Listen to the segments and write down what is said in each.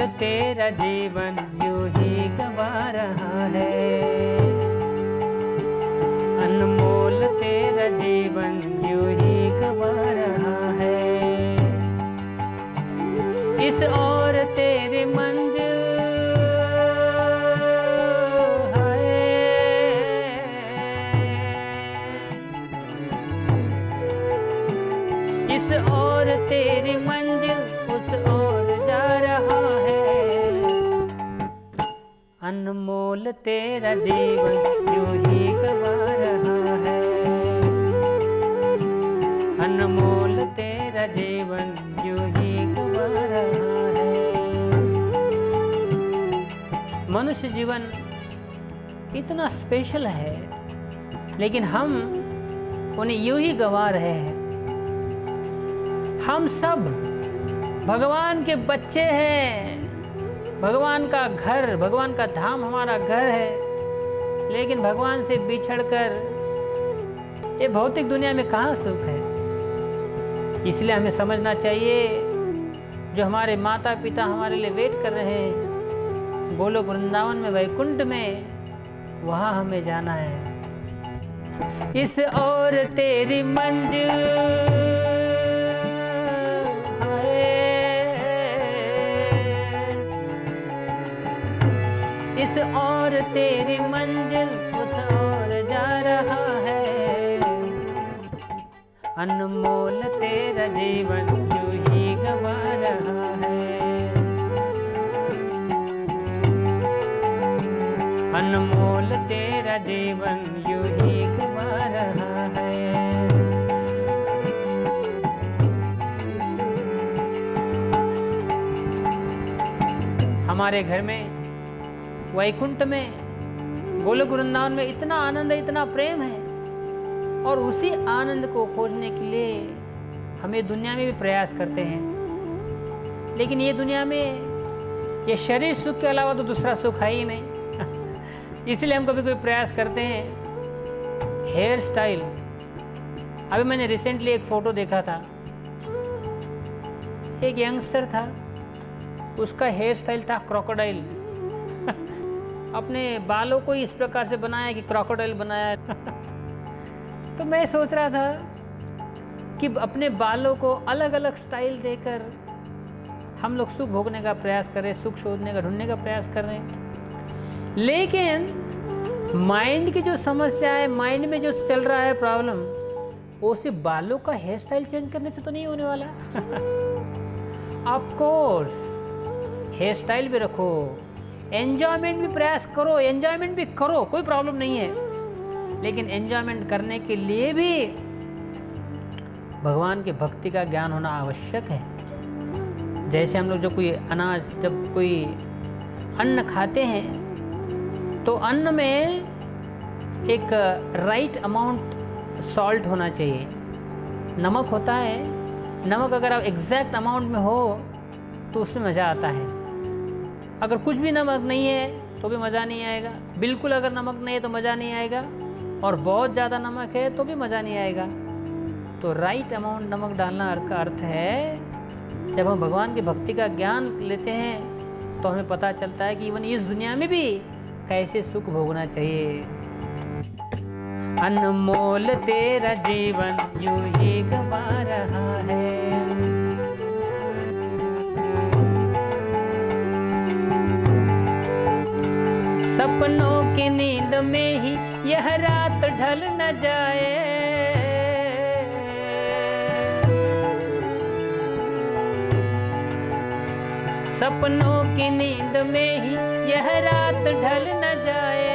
अनमोल तेरा जीवन यूँ ही गवा रहा है। अनमोल, तेरा जीवन यूँ ही गवा रहा है। इस और तेरे मंजिल अनमोल तेरा जीवन यूँ ही गवा रहा है? अनमोल तेरा जीवन यूँ ही गवा रहा है? मनुष्य जीवन इतना स्पेशल है, लेकिन हम उन्हें यूँ ही गवा रहे हैं। हम सब भगवान के बच्चे हैं। भगवान का घर, भगवान का धाम हमारा घर है। लेकिन भगवान से बिछड़कर ये भौतिक दुनिया में कहाँ सुख है? इसलिए हमें समझना चाहिए, जो हमारे माता पिता हमारे लिए वेट कर रहे हैं, गोलोक वृंदावन में, वैकुंठ में, वहाँ हमें जाना है। इस और तेरी मंजिल इस और तेरी मंजिल उस और जा रहा है। अनमोल तेरा जीवन यूँ ही गवा रहा है। अनमोल तेरा जीवन यूँ ही गवा रहा है। हमारे घर में वैकुंठ में गोलोक वृंदावन में इतना आनंद है, इतना प्रेम है। और उसी आनंद को खोजने के लिए हमें दुनिया में भी प्रयास करते हैं। लेकिन ये दुनिया में ये शरीर सुख के अलावा तो दूसरा सुख है ही नहीं। इसलिए हम कभी कोई प्रयास करते हैं। हेयर स्टाइल अभी मैंने रिसेंटली एक फ़ोटो देखा था। एक यंगस्टर था। उसका हेयर स्टाइल था क्रोकोडाइल अपने बालों को इस प्रकार से बनाया कि क्रोकोडाइल बनाया। तो मैं सोच रहा था कि अपने बालों को अलग अलग स्टाइल देकर हम लोग सुख भोगने का प्रयास कर रहे हैं, सुख शोधने का, ढूँढने का प्रयास कर रहे हैं। लेकिन माइंड की जो समस्या है माइंड में जो चल रहा है प्रॉब्लम वो सिर्फ़ बालों का हेयर स्टाइल चेंज करने से तो नहीं होने वाला। ऑफ़ कोर्स हेयर स्टाइल भी रखो। एन्जॉयमेंट भी प्रयास करो एन्जॉयमेंट भी करो, कोई प्रॉब्लम नहीं है। लेकिन एन्जॉयमेंट करने के लिए भी भगवान की भक्ति का ज्ञान होना आवश्यक है। जैसे हम लोग जो कोई अनाज, जब कोई अन्न खाते हैं तो अन्न में एक राइट अमाउंट सॉल्ट होना चाहिए। नमक होता है, नमक अगर आप एग्जैक्ट अमाउंट में हो तो उसमें मज़ा आता है। अगर कुछ भी नमक नहीं है तो भी मज़ा नहीं आएगा। बिल्कुल अगर नमक नहीं है तो मज़ा नहीं आएगा। और बहुत ज़्यादा नमक है तो भी मज़ा नहीं आएगा। तो राइट अमाउंट नमक डालना अर्थ का अर्थ है, जब हम भगवान की भक्ति का ज्ञान लेते हैं तो हमें पता चलता है कि इवन इस दुनिया में भी कैसे सुख भोगना चाहिए। अनमोल तेरा जीवन यूँ ही गवा रहा है। सपनों की नींद में ही यह रात ढल न जाए। सपनों की नींद में ही यह रात ढल न जाए।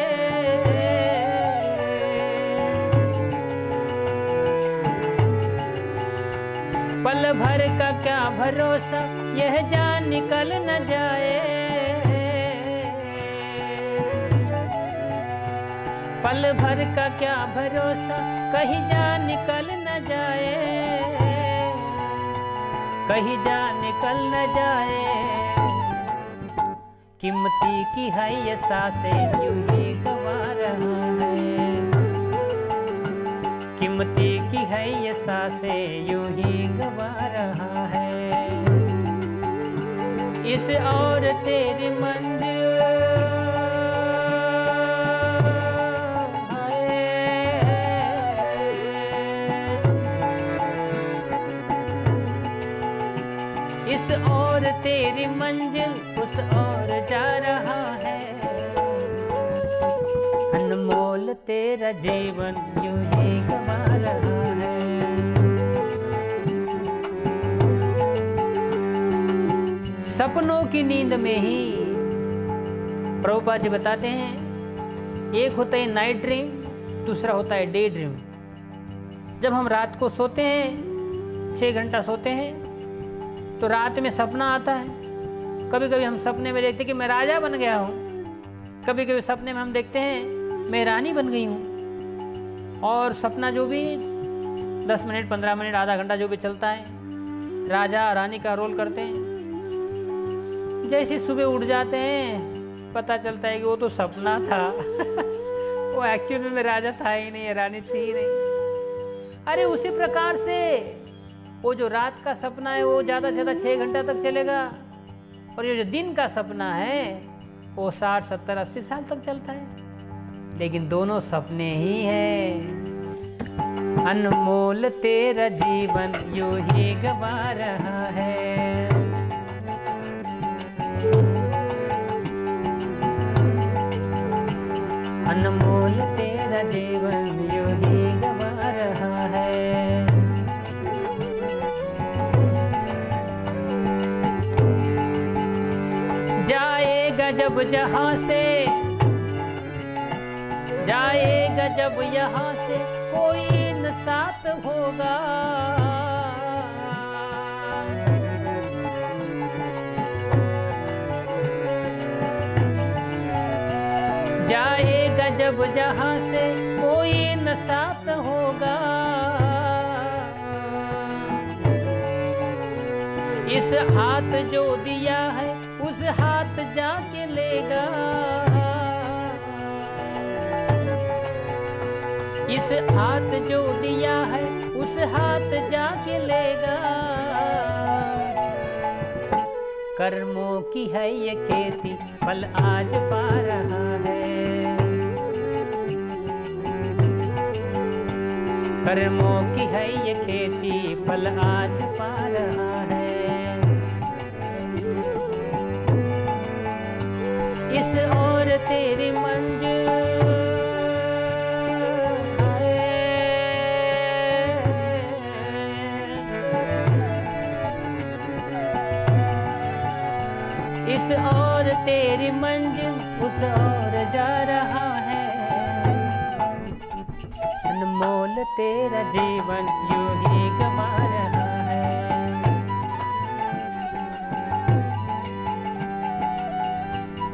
पल भर का क्या भरोसा, यह जान निकल न जाए। पल भर का क्या भरोसा? कहीं जा निकल न जाए। कहीं जान निकल न जाए। कीमती की है ये साँसें, यूँ ही गवा रहा है। कीमती की है ये साँसें, यूँ ही गवा रहा है। इस और तेरी मंजिल और तेरी मंजिल उस और जा रहा है। अनमोल, तेरा जीवन यूँ ही गवा रहा है। सपनों की नींद में ही प्रभुपा जी बताते हैं, एक होता है नाइट ड्रीम दूसरा होता है डे ड्रीम जब हम रात को सोते हैं छः घंटा सोते हैं तो रात में सपना आता है। कभी कभी हम सपने में देखते हैं कि मैं राजा बन गया हूँ। कभी कभी सपने में हम देखते हैं, मैं रानी बन गई हूँ। और सपना जो भी दस मिनट, पंद्रह मिनट, आधा घंटा जो भी चलता है, राजा, रानी का रोल करते हैं। जैसे सुबह उठ जाते हैं, पता चलता है कि वो तो सपना था। वो एक्चुअली में राजा था ही नहीं, रानी थी ही नहीं। अरे उसी प्रकार से वो जो रात का सपना है, वो ज़्यादा से ज़्यादा छः घंटा तक चलेगा। और ये जो दिन का सपना है, वो साठ, सत्तर, अस्सी साल तक चलता है। लेकिन दोनों सपने ही हैं। अनमोल तेरा जीवन यूँ ही गवा रहा है। अनमोल जहाँ से जाएगा, जब यहाँ से कोई न साथ होगा। जाएगा, जब जहाँ से कोई न साथ होगा। इस हाथ जो दिया है हाथ जाके लेगा। इस हाथ जो दिया है, उस हाथ जाके लेगा। कर्मों की है ये खेती, फल आज पा रहा है। कर्मों की है ये खेती, फल आज पा रहा है इस और तेरी मंजिल उस और जा रहा है। अनमोल तेरा जीवन यूँ ही गवा रहा है।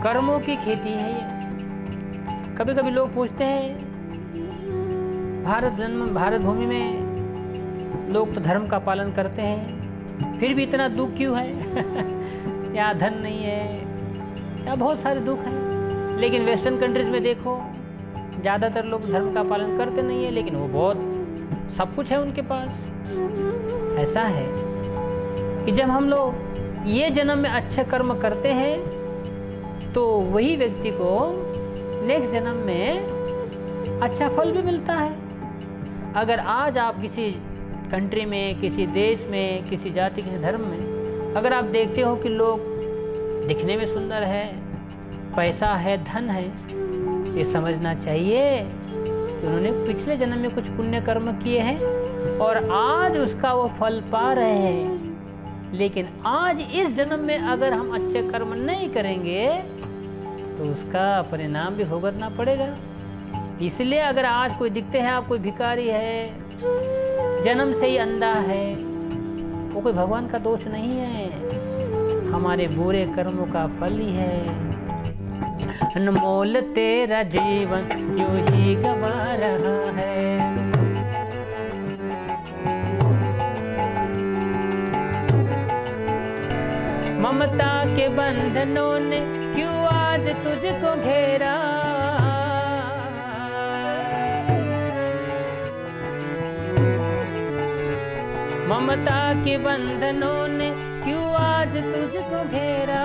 कर्मों की खेती है ये। कभी कभी लोग पूछते हैं, भारत जन्म, भारत भूमि में लोग तो धर्म का पालन करते हैं, फिर भी इतना दुख क्यों है? या धन नहीं है, या बहुत सारे दुख हैं। लेकिन वेस्टर्न कंट्रीज़ में देखो, ज़्यादातर लोग धर्म का पालन करते नहीं है, लेकिन वो बहुत सब कुछ है उनके पास। ऐसा है कि जब हम लोग ये जन्म में अच्छे कर्म करते हैं तो वही व्यक्ति को नेक्स्ट जन्म में अच्छा फल भी मिलता है। अगर आज आप किसी कंट्री में, किसी देश में, किसी जाति, किसी धर्म में अगर आप देखते हो कि लोग दिखने में सुंदर है, पैसा है, धन है, ये समझना चाहिए कि उन्होंने पिछले जन्म में कुछ पुण्य कर्म किए हैं और आज उसका वो फल पा रहे हैं। लेकिन आज इस जन्म में अगर हम अच्छे कर्म नहीं करेंगे तो उसका परिणाम भी भुगतना पड़ेगा। इसलिए अगर आज कोई दिखते हैं, आप कोई भिकारी है, जन्म से ही अंधा है कोई भगवान का दोष नहीं है। हमारे बुरे कर्मों का फल ही है। अनमोल तेरा जीवन यूँ ही गवा रहा है। ममता के बंधनों ने क्यों आज तुझको घेरा? ममता के बंधनों ने क्यों आज तुझको घेरा?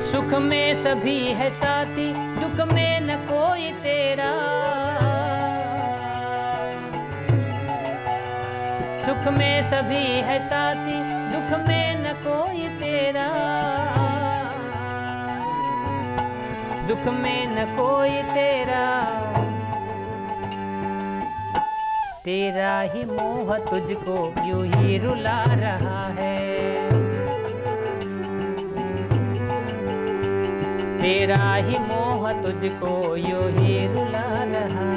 सुख में सभी है साथी, दुख में न कोई तेरा। सुख में सभी है साथी, दुख में न कोई तेरा। दुख में न कोई तेरा। तेरा ही मोह तुझको यूँ ही रुला रहा है। तेरा ही मोह तुझको यूँ ही रुला रहा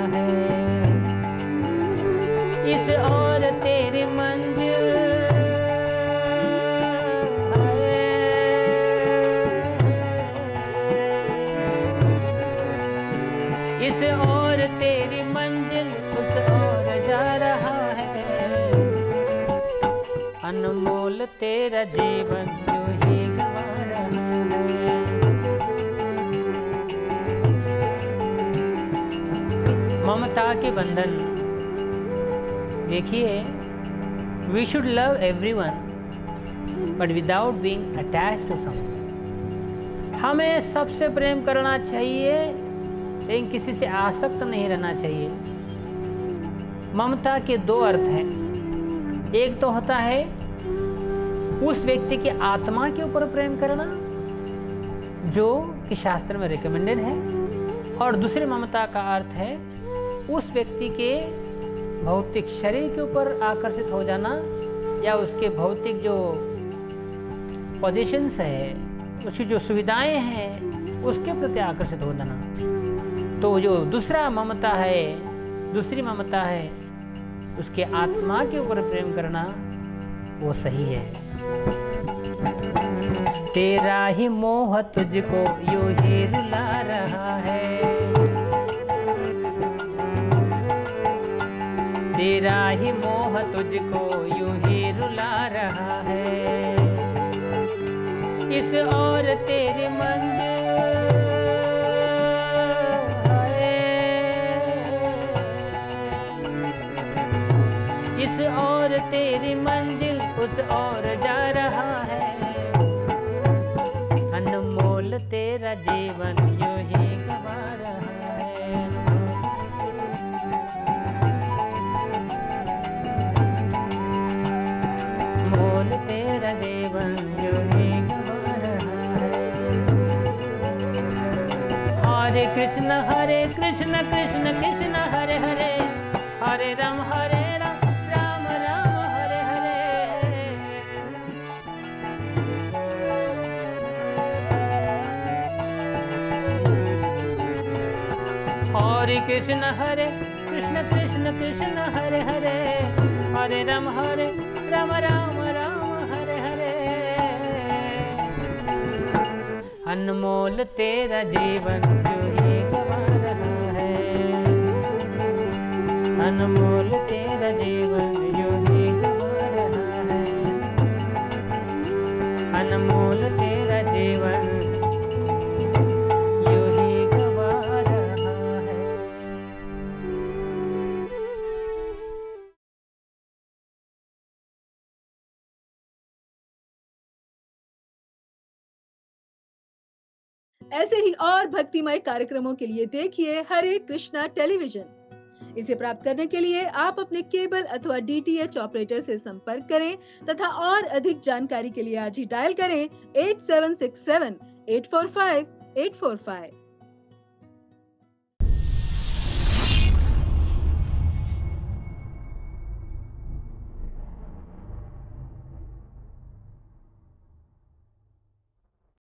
ममता के बंधन। देखिए we should love everyone but without being attached to some हमें सबसे प्रेम करना चाहिए, लेकिन किसी से आसक्त नहीं रहना चाहिए। ममता के दो अर्थ हैं। एक तो होता है, उस व्यक्ति की आत्मा के ऊपर प्रेम करना, जो कि शास्त्र में रिकमेंडेड है। और दूसरे ममता का अर्थ है उस व्यक्ति के भौतिक शरीर के ऊपर आकर्षित हो जाना या उसके भौतिक जो पोजीशंस है, उसकी जो सुविधाएँ हैं, उसके प्रति आकर्षित हो जाना। तो जो दूसरा ममता है, दूसरी ममता है, उसके आत्मा के ऊपर प्रेम करना वो सही है। तेरा ही मोह तुझको यू ही रुला रहा है। तेरा ही मोह तुझको यू ही रुला रहा है। इस और तेरी मंजिल इस और तेरी मंजिल उस और जा रहा है। अनमोल तेरा जीवन हरे कृष्ण कृष्ण कृष्ण हरे हरे। हरे राम हरे राम राम राम हरे हरे। हरे कृष्ण हरे कृष्ण कृष्ण कृष्ण हरे हरे। हरे राम हरे राम राम राम हरे हरे। अनमोल तेरा जीवन अनमोल तेरा जीवन अनमोल तेरा जीवन ऐसे ही और भक्तिमय कार्यक्रमों के लिए देखिए हरे कृष्णा टेलीविज़न। इसे प्राप्त करने के लिए आप अपने केबल अथवा डीटीएच ऑपरेटर से संपर्क करें तथा और अधिक जानकारी के लिए आज ही डायल करें eight seven six seven eight four five eight four five